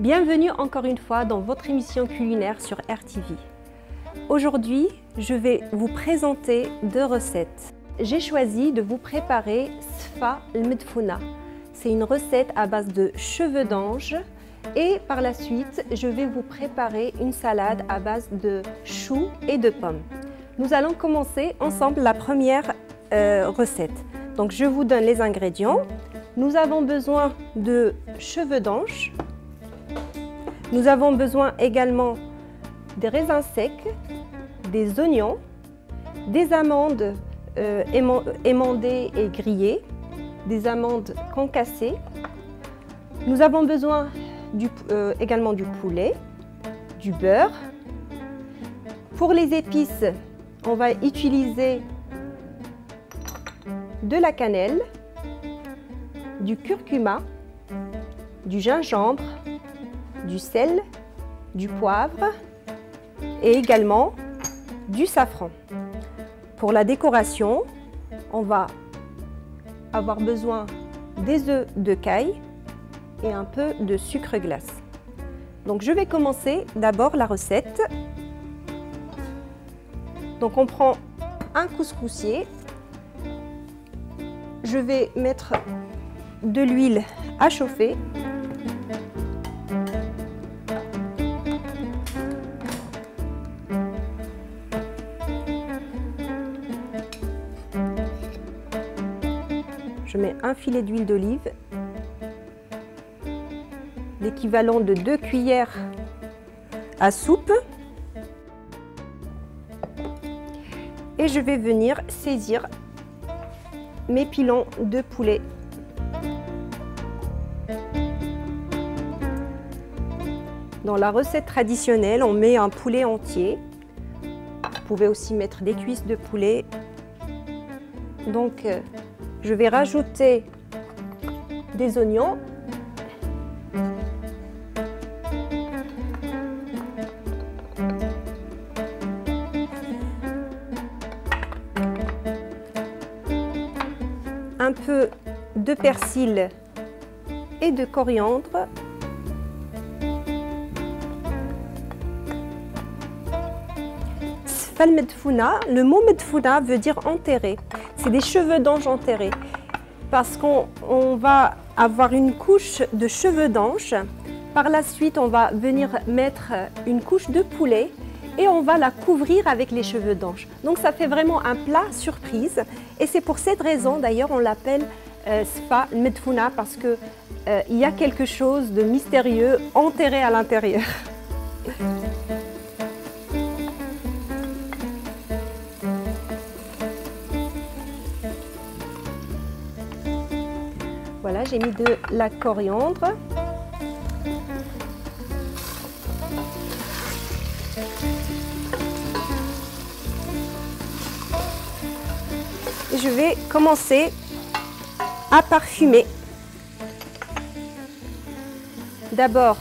Bienvenue encore une fois dans votre émission culinaire sur RTV. Aujourd'hui, je vais vous présenter deux recettes. J'ai choisi de vous préparer Sfa al-Medfouna. C'est une recette à base de cheveux d'ange et par la suite, je vais vous préparer une salade à base de choux et de pommes. Nous allons commencer ensemble la première euh, recette. Donc je vous donne les ingrédients. Nous avons besoin de cheveux d'ange. Nous avons besoin également des raisins secs, des oignons, des amandes euh, émondées et grillées, des amandes concassées. Nous avons besoin euh, également du poulet, du beurre. Pour les épices, on va utiliser de la cannelle, du curcuma, du gingembre, du sel, du poivre et également du safran. Pour la décoration, on va avoir besoin des œufs de caille et un peu de sucre glace. Donc je vais commencer d'abord la recette. Donc on prend un couscoussier. Je vais mettre de l'huile à chauffer. Je mets un filet d'huile d'olive, l'équivalent de deux cuillères à soupe. Et je vais venir saisir mes pilons de poulet Dans la recette traditionnelle, on met un poulet entier. Vous pouvez aussi mettre des cuisses de poulet. Donc, euh, je vais rajouter des oignons. Un peu de persil et de coriandre. Le mot medfouna veut dire enterré. C'est des cheveux d'ange enterrés. Parce qu'on va avoir une couche de cheveux d'ange. Par la suite, on va venir mettre une couche de poulet et on va la couvrir avec les cheveux d'ange. Donc ça fait vraiment un plat surprise. Et c'est pour cette raison, d'ailleurs, on l'appelle euh, Sfa Medfouna parce qu'il euh, y a quelque chose de mystérieux enterré à l'intérieur. j'ai mis de la coriandre. Et je vais commencer à parfumer. D'abord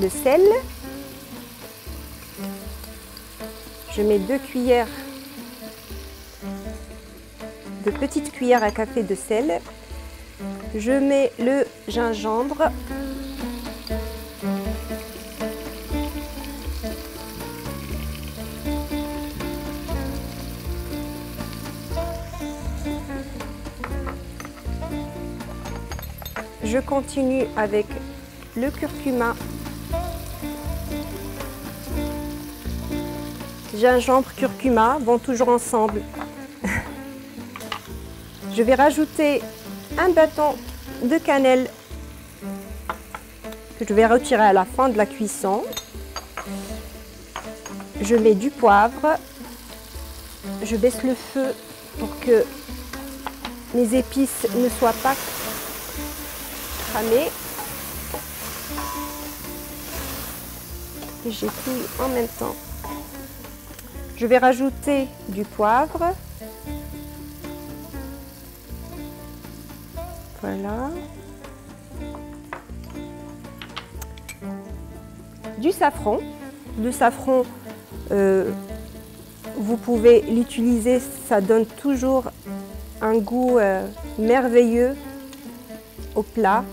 le sel. Je mets deux cuillères de petites cuillères à café de sel. Je mets le gingembre. Je continue avec le curcuma, gingembre, curcuma vont toujours ensemble. Je vais rajouter un bâton de cannelle que je vais retirer à la fin de la cuisson. Je mets du poivre. Je baisse le feu pour que mes épices ne soient pas cramées. Et j'étouille en même temps. Je vais rajouter du poivre. Voilà. Du safran. Le safran, euh, vous pouvez l'utiliser, ça donne toujours un goût euh, merveilleux au plat.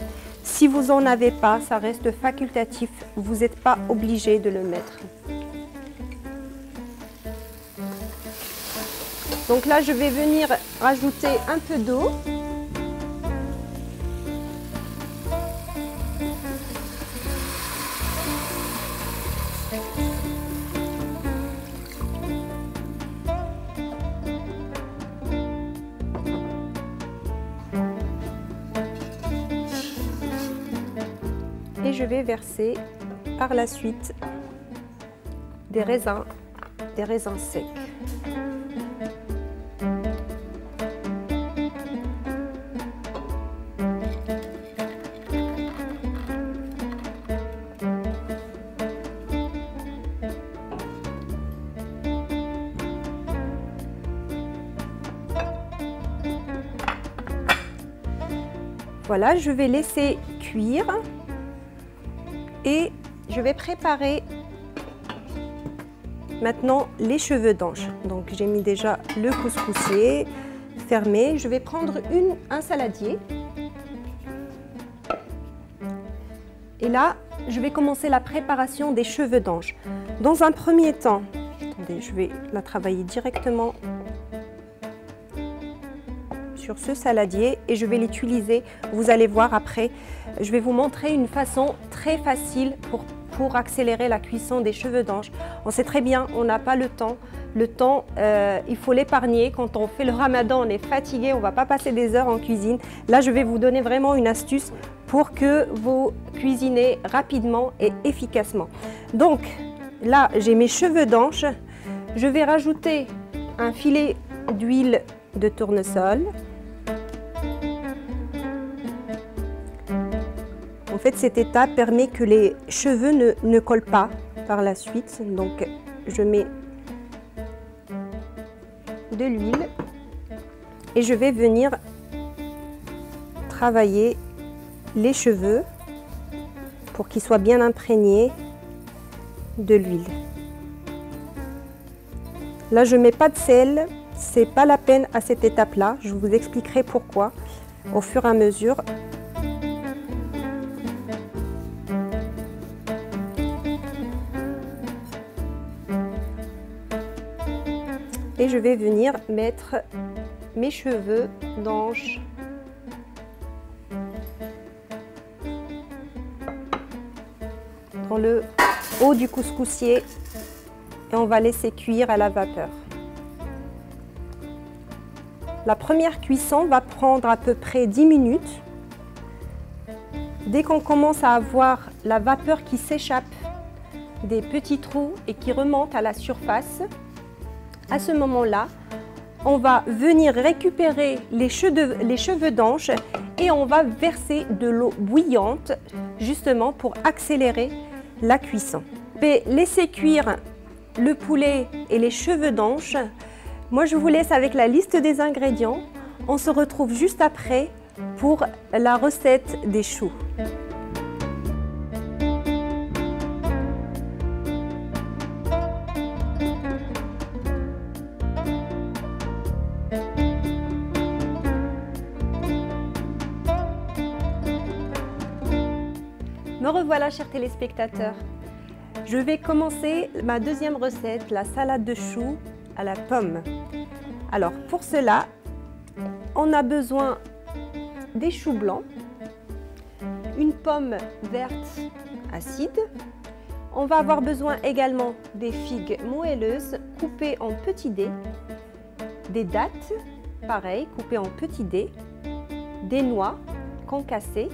Si vous n'en avez pas, ça reste facultatif. Vous n'êtes pas obligé de le mettre. Donc là, je vais venir rajouter un peu d'eau. Par la suite des raisins, des raisins secs. Voilà, je vais laisser cuire et je vais préparer maintenant les cheveux d'ange. Donc j'ai mis déjà le couscoussier fermé. Je vais prendre un saladier. Et là, je vais commencer la préparation des cheveux d'ange. Dans un premier temps, je vais la travailler directement sur ce saladier et je vais l'utiliser. Vous allez voir après, je vais vous montrer une façon très facile pour, pour accélérer la cuisson des cheveux d'ange. On sait très bien, on n'a pas le temps. Le temps, euh, il faut l'épargner. Quand on fait le ramadan, on est fatigué, on ne va pas passer des heures en cuisine. Là, je vais vous donner vraiment une astuce pour que vous cuisinez rapidement et efficacement. Donc, là, j'ai mes cheveux d'ange. Je vais rajouter un filet d'huile de tournesol. En fait, cette étape permet que les cheveux ne, collent pas par la suite. Donc, je mets de l'huile et je vais venir travailler les cheveux pour qu'ils soient bien imprégnés de l'huile. Là, je mets pas de sel, c'est pas la peine à cette étape-là. Je vous expliquerai pourquoi au fur et à mesure. Et je vais venir mettre mes cheveux d'ange dans le haut du couscoussier et on va laisser cuire à la vapeur. La première cuisson va prendre à peu près 10 minutes. Dès qu'on commence à avoir la vapeur qui s'échappe des petits trous et qui remonte à la surface, à ce moment-là, on va venir récupérer les cheveux, les et on va verser de l'eau bouillante justement pour accélérer la cuisson. vais laisser cuire le poulet et les cheveux d'ange moi, je vous laisse avec la liste des ingrédients. On se retrouve juste après pour la recette des choux. Chers téléspectateurs. Je vais commencer ma deuxième recette, la salade de choux à la pomme. Alors pour cela, on a besoin des choux blancs, une pomme verte acide. On va avoir besoin également des figues moelleuses coupées en petits dés, des dattes, pareil, coupées en petits dés, des noix concassées,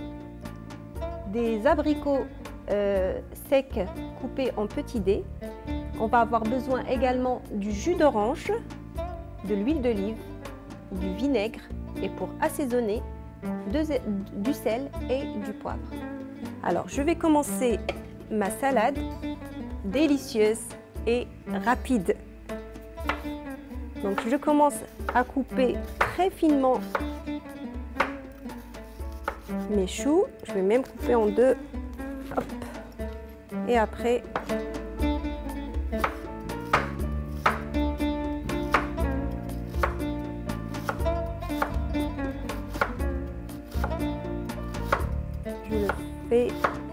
des abricots euh, secs coupés en petits dés, on va avoir besoin également du jus d'orange, de l'huile d'olive, du vinaigre et pour assaisonner, du sel et du poivre. Alors, je vais commencer ma salade délicieuse et rapide. Donc, je commence à couper très finement mes choux. Je vais même couper en deux. Et après,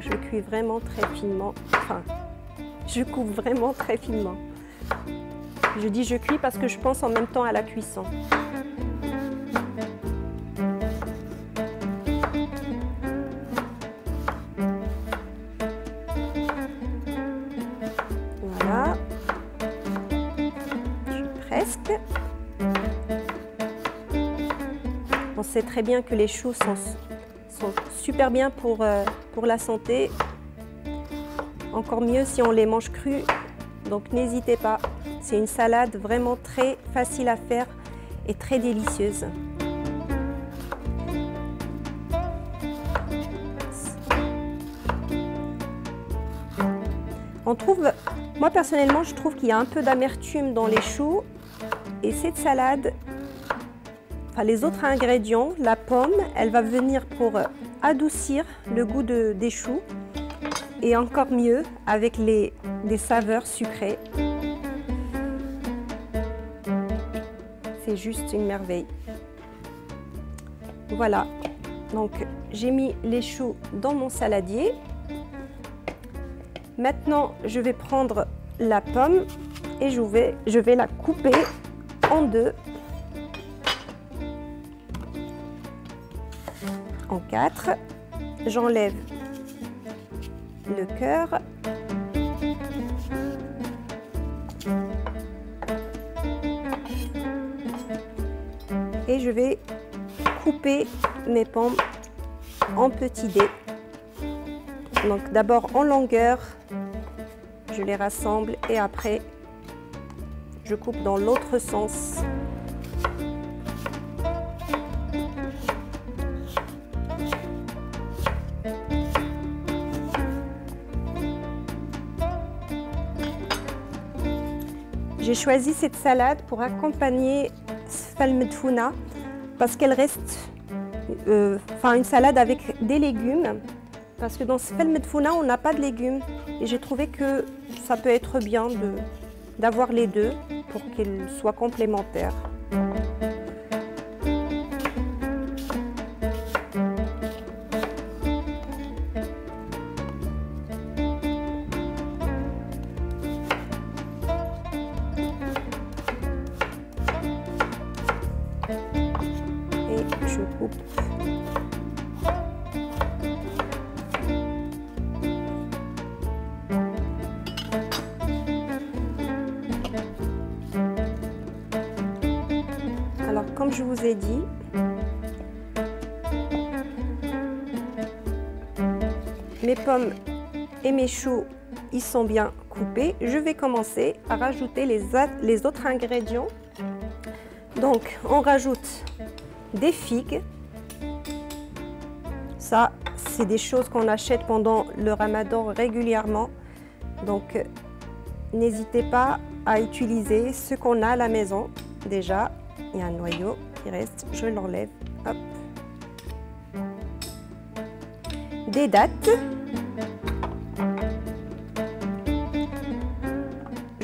je le cuis vraiment très finement. Enfin, je coupe vraiment très finement. Je dis je cuis parce que je pense en même temps à la cuisson. Très bien que les choux sont, sont super bien pour, euh, pour la santé. Encore mieux si on les mange crus. Donc n'hésitez pas. C'est une salade vraiment très facile à faire et très délicieuse. On trouve, moi personnellement, je trouve qu'il y a un peu d'amertume dans les choux et cette salade les autres ingrédients, la pomme, elle va venir pour adoucir le goût de, des choux et encore mieux avec les, saveurs sucrées. C'est juste une merveille. Voilà, donc j'ai mis les choux dans mon saladier. Maintenant, je vais prendre la pomme et je vais, je vais la couper en deux J'enlève le cœur. Et je vais couper mes pommes en petits dés. Donc d'abord en longueur, je les rassemble et après je coupe dans l'autre sens. J'ai choisi cette salade pour accompagner Sfalmedfuna parce qu'elle reste euh, une salade avec des légumes parce que dans Sfalmedfuna on n'a pas de légumes et j'ai trouvé que ça peut être bien d'avoir les deux pour qu'ils soient complémentaires. Et mes choux, ils sont bien coupés. Je vais commencer à rajouter les, les autres ingrédients. Donc, on rajoute des figues. Ça, c'est des choses qu'on achète pendant le ramadan régulièrement. Donc, n'hésitez pas à utiliser ce qu'on a à la maison. Déjà, il y a un noyau qui reste, je l'enlève. Des dattes.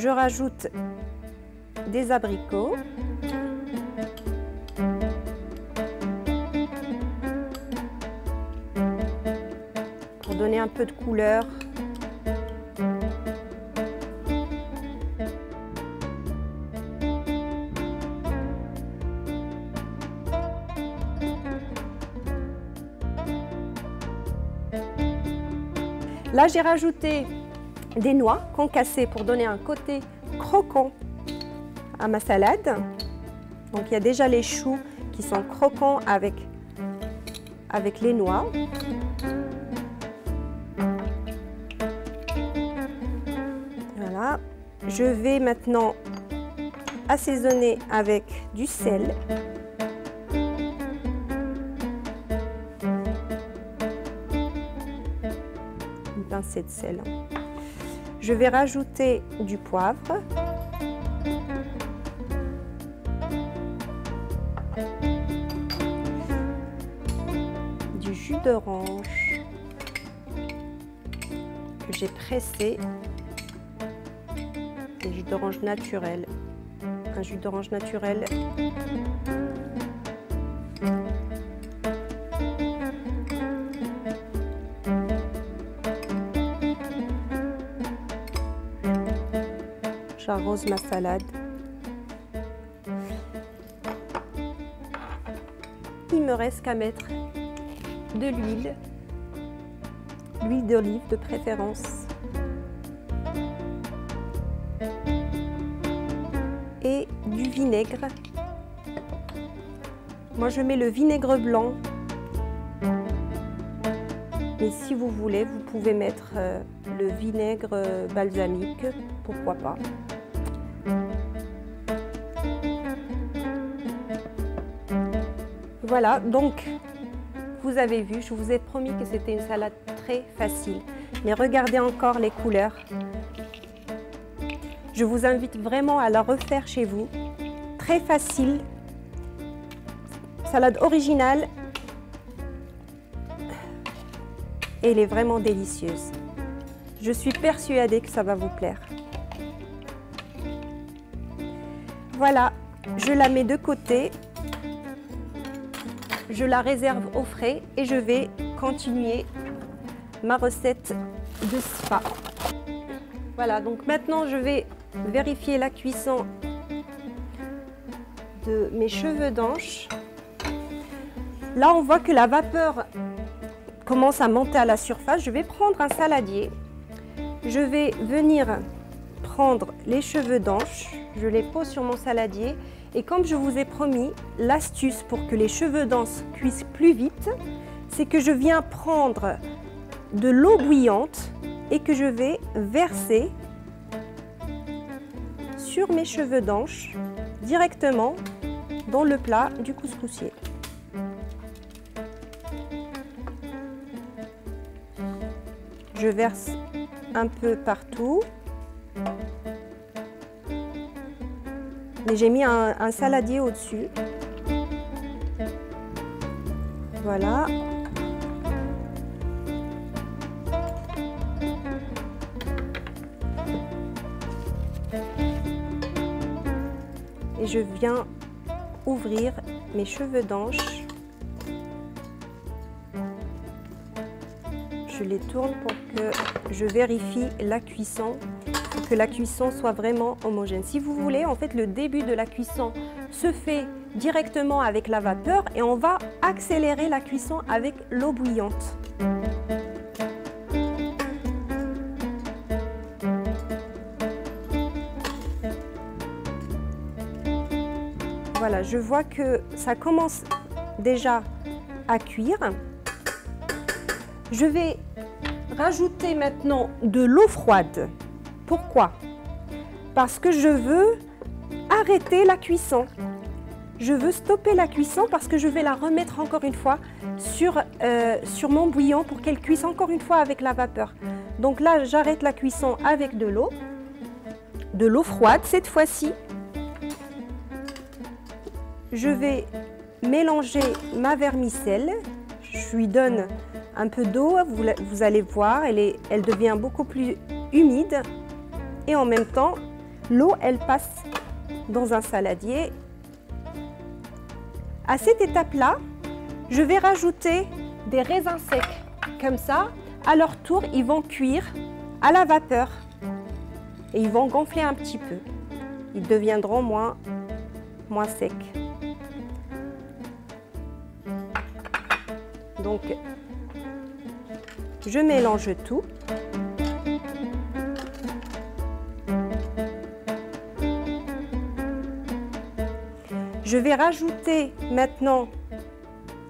Je rajoute des abricots. donner un peu de couleur. Là, j'ai rajouté des noix concassées pour donner un côté croquant à ma salade. Donc, il y a déjà les choux qui sont croquants avec, avec les noix. Je vais maintenant assaisonner avec du sel. Une pincée de sel. Je vais rajouter du poivre. Du jus d'orange que j'ai pressé jus d'orange naturel. Un jus d'orange naturel. J'arrose ma salade. Il me reste qu'à mettre de l'huile, l'huile d'olive de préférence. Et du vinaigre. Moi je mets le vinaigre blanc. Mais si vous voulez, vous pouvez mettre euh, le vinaigre euh, balsamique, pourquoi pas. Voilà, donc vous avez vu, je vous ai promis que c'était une salade très facile. Mais regardez encore les couleurs. Je vous invite vraiment à la refaire chez vous. Très facile. Salade originale. Elle est vraiment délicieuse. Je suis persuadée que ça va vous plaire. Voilà, je la mets de côté je la réserve au frais et je vais continuer ma recette de spa. Voilà, donc maintenant je vais vérifier la cuisson de mes cheveux d'anche. Là, on voit que la vapeur commence à monter à la surface. Je vais prendre un saladier. Je vais venir prendre les cheveux d'anche. Je les pose sur mon saladier et comme je vous ai promis, l'astuce pour que les cheveux denses cuisent plus vite, c'est que je viens prendre de l'eau bouillante et que je vais verser sur mes cheveux d'anche directement dans le plat du couscoussier. Je verse un peu partout j'ai mis un, saladier au-dessus. Voilà. Et je viens ouvrir mes cheveux d'anche. Je les tourne pour que je vérifie la cuisson que la cuisson soit vraiment homogène. Si vous voulez, en fait, le début de la cuisson se fait directement avec la vapeur et on va accélérer la cuisson avec l'eau bouillante. Voilà, je vois que ça commence déjà à cuire. Je vais rajouter maintenant de l'eau froide. Pourquoi? Parce que je veux arrêter la cuisson. Je veux stopper la cuisson parce que je vais la remettre encore une fois sur, euh, sur mon bouillon pour qu'elle cuise encore une fois avec la vapeur. Donc là, j'arrête la cuisson avec de l'eau, de l'eau froide cette fois-ci. Je vais mélanger ma vermicelle. Je lui donne un peu d'eau, vous, allez voir, elle devient beaucoup plus humide et en même temps, l'eau, elle passe dans un saladier. À cette étape-là, je vais rajouter des raisins secs. Comme ça, à leur tour, ils vont cuire à la vapeur et ils vont gonfler un petit peu. Ils deviendront moins, moins secs. Donc, je mélange tout. Je vais rajouter maintenant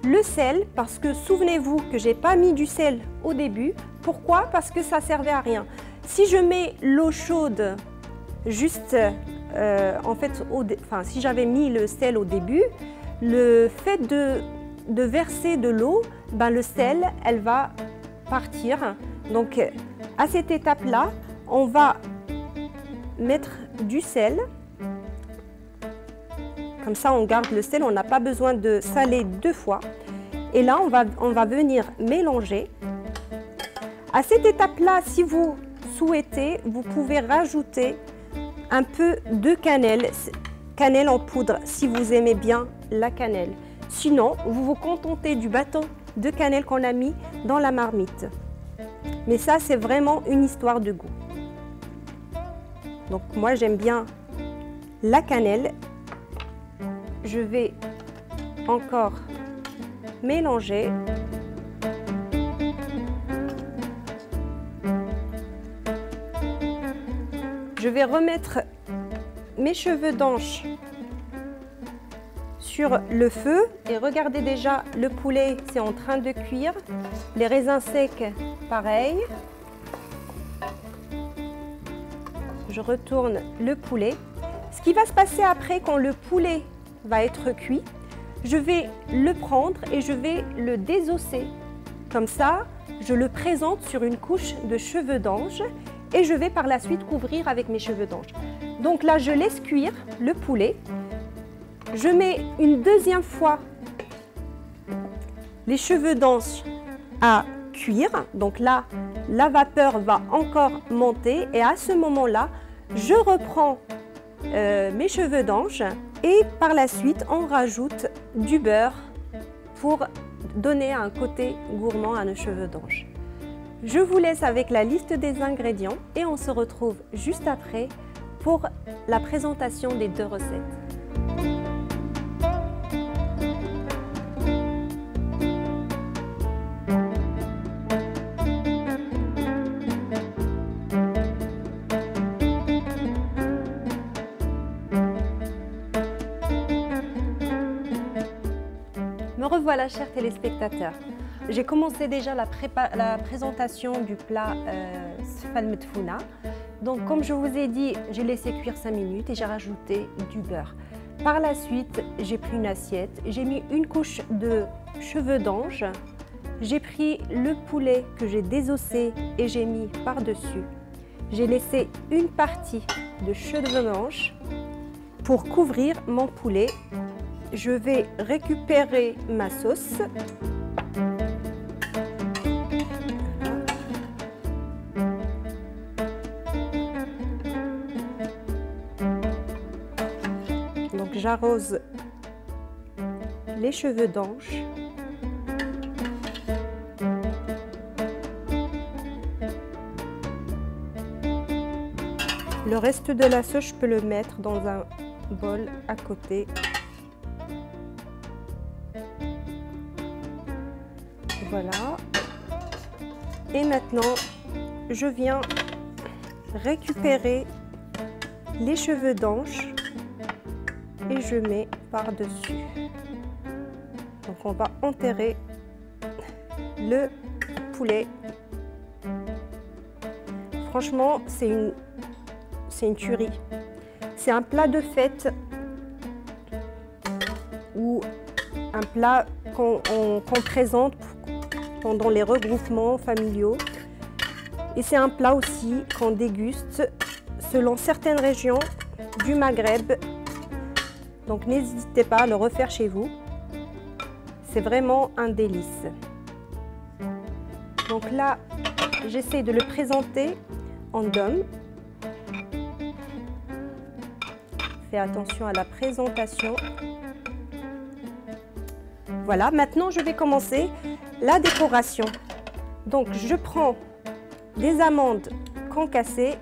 le sel parce que souvenez-vous que j'ai pas mis du sel au début. Pourquoi? Parce que ça servait à rien. Si je mets l'eau chaude juste euh, en fait, enfin, si j'avais mis le sel au début, le fait de, de verser de l'eau, ben, le sel, elle va partir. Donc à cette étape-là, on va mettre du sel comme ça, on garde le sel, on n'a pas besoin de saler deux fois. Et là, on va, on va venir mélanger. À cette étape-là, si vous souhaitez, vous pouvez rajouter un peu de cannelle, cannelle en poudre, si vous aimez bien la cannelle. Sinon, vous vous contentez du bâton de cannelle qu'on a mis dans la marmite. Mais ça, c'est vraiment une histoire de goût. Donc moi j'aime bien la cannelle. Je vais encore mélanger. Je vais remettre mes cheveux d'anche sur le feu et regardez déjà le poulet c'est en train de cuire. Les raisins secs pareil. Je retourne le poulet. Ce qui va se passer après quand le poulet va être cuit. Je vais le prendre et je vais le désosser. Comme ça je le présente sur une couche de cheveux d'ange et je vais par la suite couvrir avec mes cheveux d'ange. Donc là je laisse cuire le poulet. Je mets une deuxième fois les cheveux d'ange à cuire. Donc là, la vapeur va encore monter et à ce moment-là, je reprends euh, mes cheveux d'ange et par la suite, on rajoute du beurre pour donner un côté gourmand à nos cheveux d'ange. Je vous laisse avec la liste des ingrédients et on se retrouve juste après pour la présentation des deux recettes. Chers téléspectateurs. J'ai commencé déjà la, présentation du plat euh, Donc, comme je vous ai dit, j'ai laissé cuire 5 minutes et j'ai rajouté du beurre. Par la suite, j'ai pris une assiette, j'ai mis une couche de cheveux d'ange, j'ai pris le poulet que j'ai désossé et j'ai mis par-dessus. J'ai laissé une partie de cheveux d'ange pour couvrir mon poulet je vais récupérer ma sauce. Donc j'arrose les cheveux d'ange. Le reste de la sauce, je peux le mettre dans un bol à côté. Voilà. Et maintenant, je viens récupérer les cheveux d'ange et je mets par-dessus. Donc on va enterrer le poulet. Franchement, c'est une, c'est une tuerie. C'est un plat de fête ou un plat qu'on présente pendant les regroupements familiaux. Et c'est un plat aussi qu'on déguste selon certaines régions du Maghreb. Donc n'hésitez pas à le refaire chez vous. C'est vraiment un délice. Donc là, j'essaie de le présenter en dôme. Fais attention à la présentation. Voilà, maintenant je vais commencer la décoration. Donc je prends des amandes concassées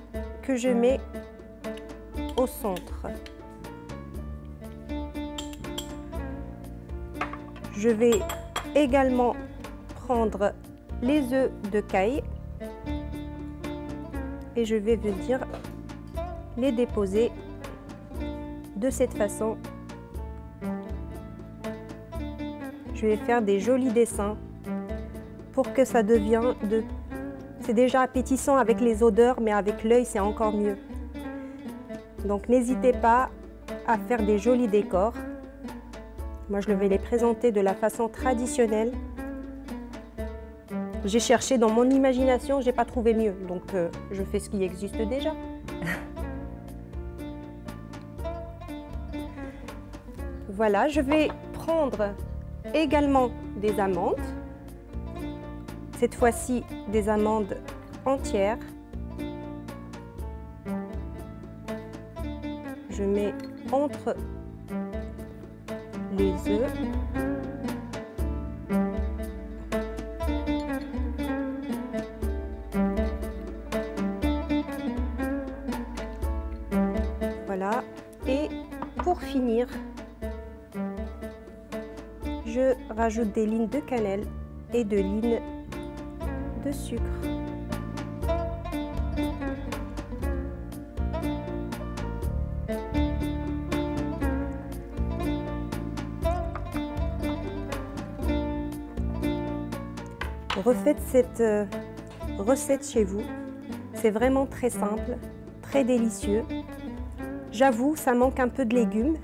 que je mets au centre. Je vais également prendre les œufs de caille et je vais venir les déposer de cette façon. Je vais faire des jolis dessins pour que ça devienne de... C'est déjà appétissant avec les odeurs, mais avec l'œil, c'est encore mieux. Donc n'hésitez pas à faire des jolis décors. Moi, je vais les présenter de la façon traditionnelle. J'ai cherché dans mon imagination, j'ai pas trouvé mieux. Donc, euh, je fais ce qui existe déjà. voilà, je vais prendre également des amandes cette fois-ci des amandes entières. Je mets entre les œufs. pour finir, je rajoute des lignes de cannelle et de lignes de sucre. Refaites cette euh, recette chez vous. C'est vraiment très simple, très délicieux. J'avoue, ça manque un peu de légumes,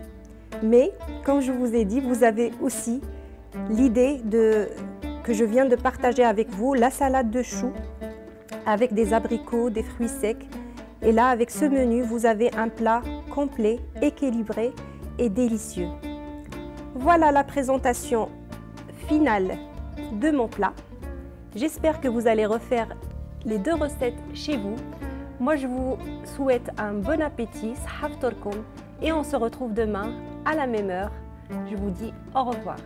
mais comme je vous ai dit, vous avez aussi l'idée que je viens de partager avec vous, la salade de choux avec des abricots, des fruits secs. Et là, avec ce menu, vous avez un plat complet, équilibré et délicieux. Voilà la présentation finale de mon plat. J'espère que vous allez refaire les deux recettes chez vous. Moi, je vous souhaite un bon appétit, et on se retrouve demain à la même heure. Je vous dis au revoir.